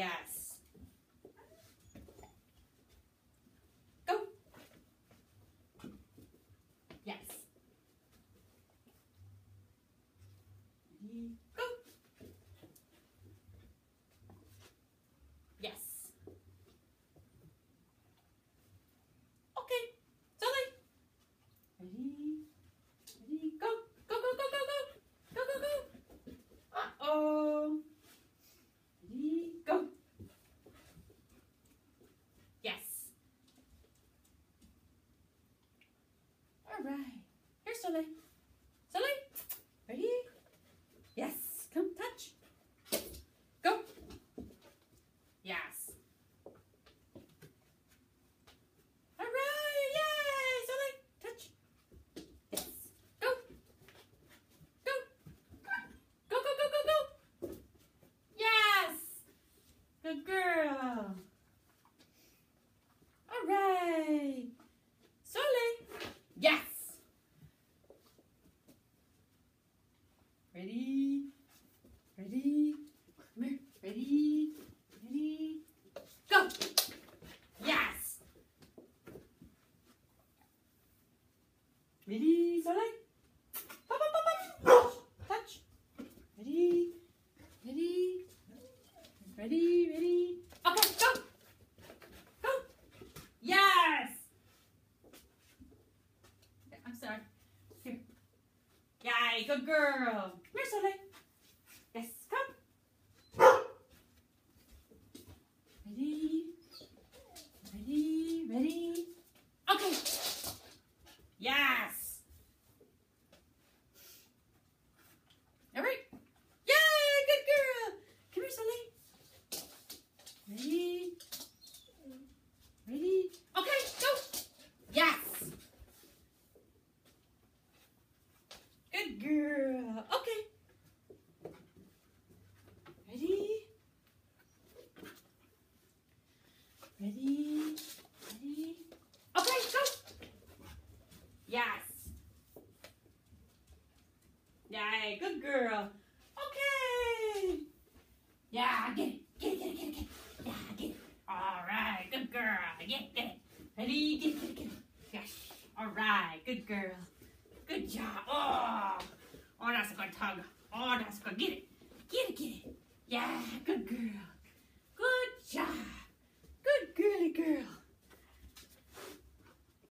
Yes. All right. Here, Soleil. Soleil. Ready? Yes. Come, touch. Go. Yes. All right. Yay. Soleil. Touch. Yes. Go. Go. Go, go, go, go, go. Yes. Good girl. All right. Soleil. Yes. Ready? Ready? Come here. Ready? Ready? Go! Yes! Ready, Soleil? Pop, pop, pop, pop. Touch. Ready? Ready? Ready? Ready? Okay, go! Go! Yes! I'm sorry. Here. Yay, good girl. Come here, Soleil. Yes, come. Ready? Ready? Ready? Okay. Yes. All right. Yay, good girl. Come here, Soleil. Ready? Ready? Okay, go. Yes. Good girl. Okay. Ready? Ready? Ready? Okay, go. Yes. Yay, good girl. Okay. Yeah, get it. Get it, get it, get it, get it. Yeah, get it. All right, good girl. Get, get it. Ready? Get it, get it, get it. Yes. All right, good girl. Good job. Oh,